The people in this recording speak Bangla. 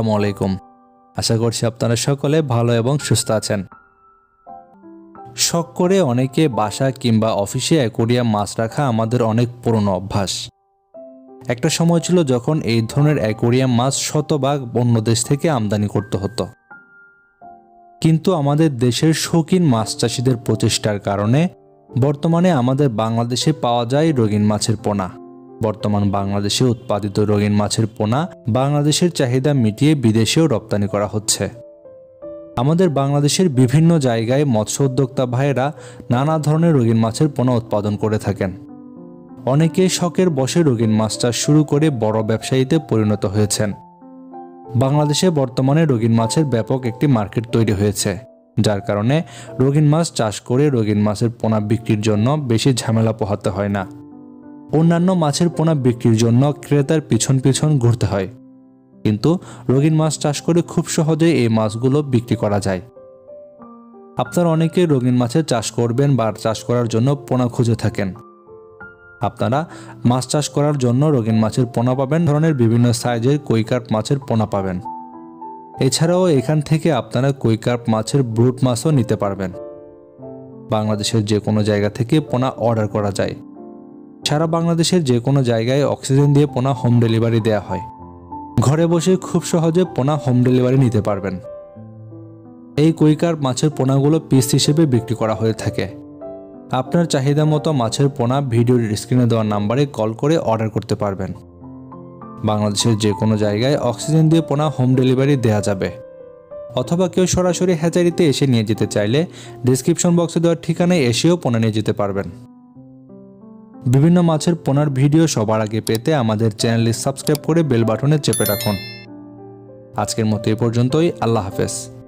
আসসালামু আলাইকুম। আশা করছি আপনারা সকলে ভালো এবং সুস্থ আছেন। শখ করে অনেকে বাসা কিংবা অফিসে অ্যাকোরিয়াম মাছ রাখা আমাদের অনেক পুরনো অভ্যাস। একটা সময় ছিল যখন এই ধরনের অ্যাকোরিয়াম মাছ শতভাগ অন্য দেশ থেকে আমদানি করতে হতো। কিন্তু আমাদের দেশের শৌখিন মাছ চাষিদের প্রচেষ্টার কারণে বর্তমানে আমাদের বাংলাদেশে পাওয়া যায় রঙিন মাছের পোনা। বর্তমান বাংলাদেশে উৎপাদিত রঙিন মাছের পোনা বাংলাদেশের চাহিদা মিটিয়ে বিদেশেও রপ্তানি করা হচ্ছে। আমাদের বাংলাদেশের বিভিন্ন জায়গায় মৎস্য উদ্যোক্তা ভাইয়েরা নানা ধরনের রঙিন মাছের পোনা উৎপাদন করে থাকেন। অনেকে শখের বসে রঙিন মাছ চাষ শুরু করে বড় ব্যবসায়ীতে পরিণত হয়েছেন। বাংলাদেশে বর্তমানে রঙিন মাছের ব্যাপক একটি মার্কেট তৈরি হয়েছে, যার কারণে রঙিন মাছ চাষ করে রঙিন মাছের পোনা বিক্রির জন্য বেশি ঝামেলা পোহাতে হয় না। অন্যান্য মাছের পোনা বিক্রির জন্য ক্রেতার পিছন পিছন ঘুরতে হয়। কিন্তু রঙিন মাছ চাষ করে খুব সহজে এই মাছগুলো বিক্রি করা যায়। আপনারা অনেকে রঙিন মাছের চাষ করবেন বা চাষ করার জন্য পোনা খুঁজে থাকেন। আপনারা মাছ চাষ করার জন্য রঙিন মাছের পোনা পাবেন, ধরনের বিভিন্ন সাইজের কৈকার্প মাছের পোনা পাবেন। এছাড়াও এখান থেকে আপনারা কৈকার্প মাছের ব্রুট মাছও নিতে পারবেন। বাংলাদেশের যে কোনো জায়গা থেকে পোনা অর্ডার করা যায়। সারা বাংলাদেশের যে কোনো জায়গায় অক্সিজেন দিয়ে পোনা হোম ডেলিভারি দেওয়া হয়। ঘরে বসে খুব সহজে পোনা হোম ডেলিভারি নিতে পারবেন। এই কুইকার মাছের পোনাগুলো পিস হিসেবে বিক্রি করা হয়ে থাকে। আপনার চাহিদা মতো মাছের পোনা ভিডিওর স্ক্রিনে দেওয়া নাম্বারে কল করে অর্ডার করতে পারবেন। বাংলাদেশের যে কোনো জায়গায় অক্সিজেন দিয়ে পোনা হোম ডেলিভারি দেওয়া যাবে। অথবা কেউ সরাসরি হ্যাচারিতে এসে নিয়ে যেতে চাইলে ডিসক্রিপশন বক্সে দেওয়ার ঠিকানায় এসেও পোনা নিয়ে যেতে পারবেন। বিভিন্ন মাছের পোনার ভিডিও সবার আগে পেতে আমাদের চ্যানেলটি সাবস্ক্রাইব করে বেল বাটনে চেপে রাখুন। আজকের মতো এ পর্যন্তই, আল্লাহ হাফেজ।